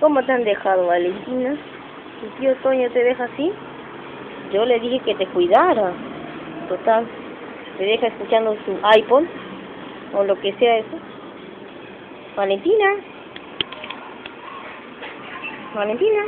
¿Cómo te han dejado, Valentina? ¿Tu tío Toño te deja así? Yo le dije que te cuidara. Total, te deja escuchando su iPod o lo que sea eso. Valentina. Valentina.